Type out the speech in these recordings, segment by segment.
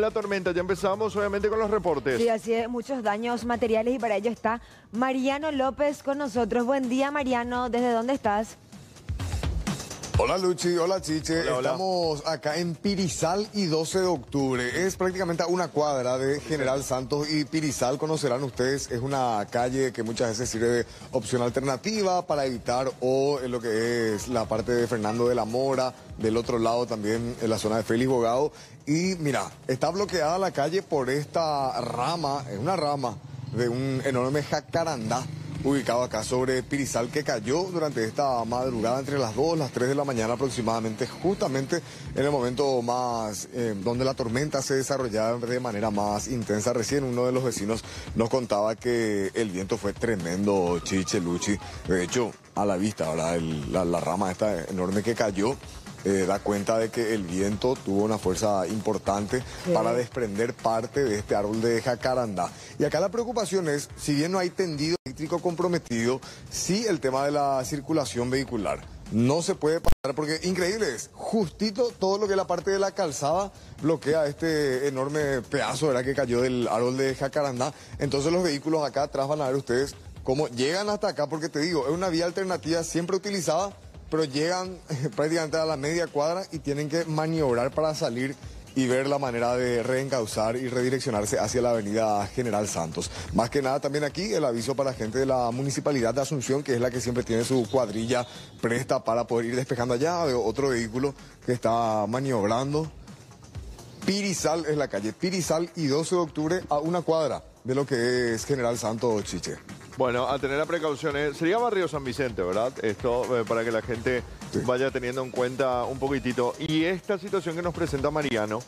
La tormenta, ya empezamos obviamente con los reportes. Sí, así es, muchos daños materiales y para ello está Mariano López con nosotros. Buen día, Mariano. ¿Desde dónde estás? Hola Luchi, hola Chiche. Hola, hola. Estamos acá en Pirizal y 12 de octubre. Es prácticamente a una cuadra de General Santos y Pirizal, conocerán ustedes, es una calle que muchas veces sirve de opción alternativa para evitar o en lo que es la parte de Fernando de la Mora, del otro lado también en la zona de Félix Bogado. Y mira, está bloqueada la calle por esta rama, es una rama de un enorme jacarandá ubicado acá sobre Pirizal que cayó durante esta madrugada entre las 2 y las 3 de la mañana aproximadamente, justamente en el momento más eh, donde la tormenta se desarrollaba de manera más intensa. Recién uno de los vecinos nos contaba que el viento fue tremendo, chiche, luchi. De hecho, a la vista. El- la, la rama esta enorme que cayó. eh, da cuenta de que el viento tuvo una fuerza importante Sí. para desprender parte de este árbol de jacarandá. Y acá la preocupación es, si bien no hay tendido comprometido, sí el tema de la circulación vehicular. No se puede pasar porque increíble es, justito todo lo que es la parte de la calzada bloquea este enorme pedazo ¿verdad? que cayó del árbol de jacarandá. Entonces los vehículos acá atrás van a ver ustedes cómo llegan hasta acá porque te digo, es una vía alternativa siempre utilizada, pero llegan prácticamente a la media cuadra y tienen que maniobrar para salir y ver la manera de reencauzar y redireccionarse hacia la avenida General Santos. Más que nada también aquí el aviso para la gente de la municipalidad de Asunción, que es la que siempre tiene su cuadrilla presta para poder ir despejando allá otro vehículo que está maniobrando. Pirizal es la calle, Pirizal y 12 de octubre a una cuadra de lo que es General Santos Chiche. Bueno, a tener la precaución. eh, Sería Barrio San Vicente, ¿verdad? Esto eh, para que la gente Sí. vaya teniendo en cuenta un poquitito. Y esta situación que nos presenta Mariano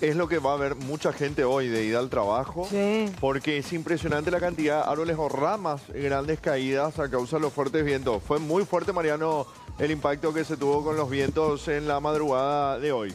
es lo que va a ver mucha gente hoy de ida al trabajo. Sí. Porque es impresionante la cantidad de árboles o ramas grandes caídas a causa de los fuertes vientos. Fue muy fuerte, Mariano, el impacto que se tuvo con los vientos en la madrugada de hoy.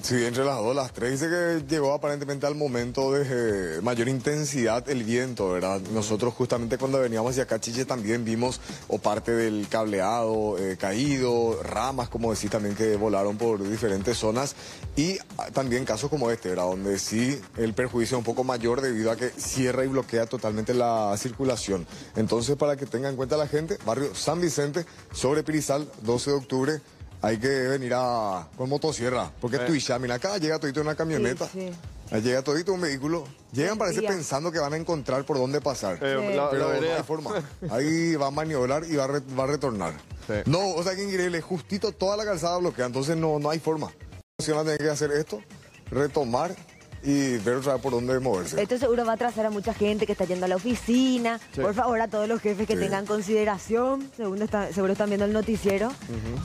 Sí, entre las dos, las tres, dice que llegó aparentemente al momento de eh, mayor intensidad el viento, ¿verdad? Nosotros justamente cuando veníamos hacia acá, también vimos o parte del cableado eh, caído, ramas, como decís, también que volaron por diferentes zonas y ah, también casos como este, ¿verdad? Donde sí el perjuicio es un poco mayor debido a que cierra y bloquea totalmente la circulación. Entonces, para que tenga en cuenta la gente, barrio San Vicente, sobre Pirizal, 12 de octubre, hay que venir a con motosierra, porque Eh. tu Tuisha, mira acá llega todito una camioneta, Sí, sí. ahí llega todito un vehículo, llegan parece Día. pensando que van a encontrar por dónde pasar, Eh, Sí. la- la pero no hay forma, ahí va a maniobrar y va a, re- va a retornar. Sí. No, o sea que increíble, justito toda la calzada bloquea, entonces no, no hay forma. Si van a tener que hacer esto, retomar y ver otra vez por dónde moverse. Esto seguro va a atrasar a mucha gente que está yendo a la oficina. Sí. Por favor, a todos los jefes que Sí. tengan consideración, según está- seguro están viendo el noticiero.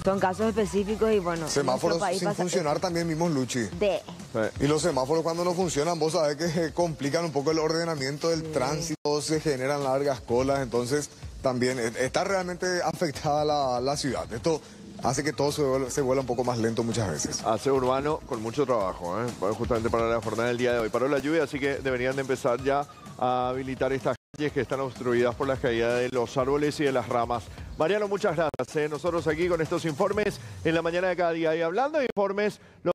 Son casos específicos y bueno, en Semáforos país sin pasa funcionar también mismos Luchi. De. Sí. Y los semáforos cuando no funcionan, vos sabés que complican un poco el ordenamiento del tránsito, se generan largas colas, entonces también eh, está realmente afectada la, la ciudad. Esto hace que todo se vuelva, se vuelva un poco más lento muchas veces. Hace urbano con mucho trabajo, ¿eh? justamente para la jornada del día de hoy. Paró la lluvia, así que deberían de empezar ya a habilitar estas calles que están obstruidas por la caída de los árboles y de las ramas. Mariano, muchas gracias. ¿eh? Nosotros aquí con estos informes en la mañana de cada día y hablando de informes, los